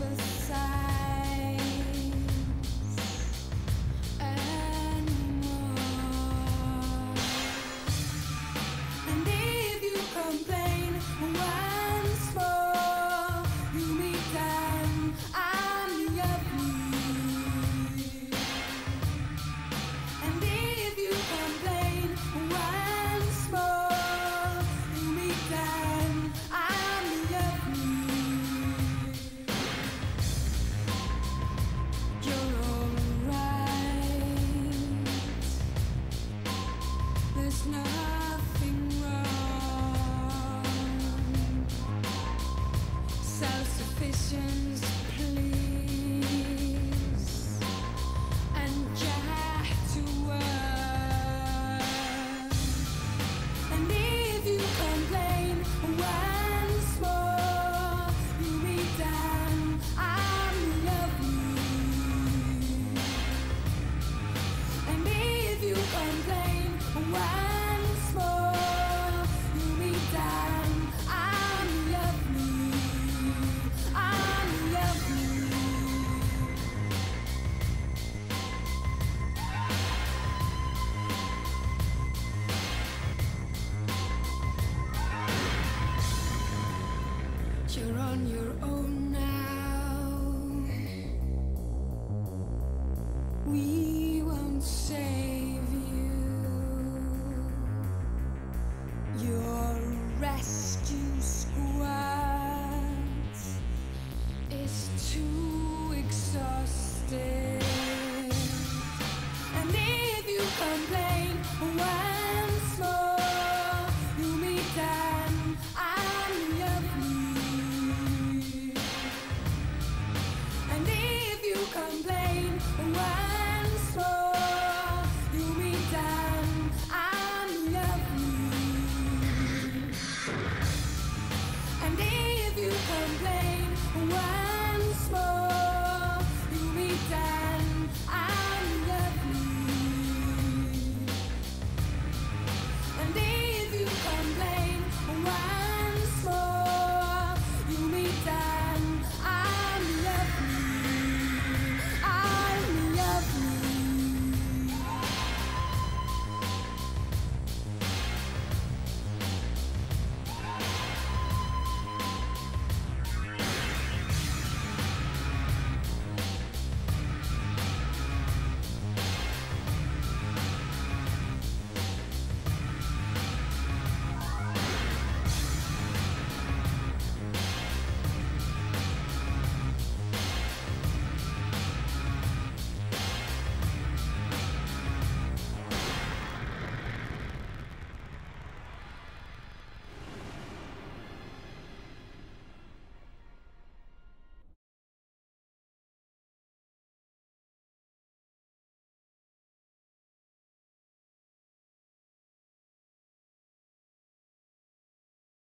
Christmas. Christmas.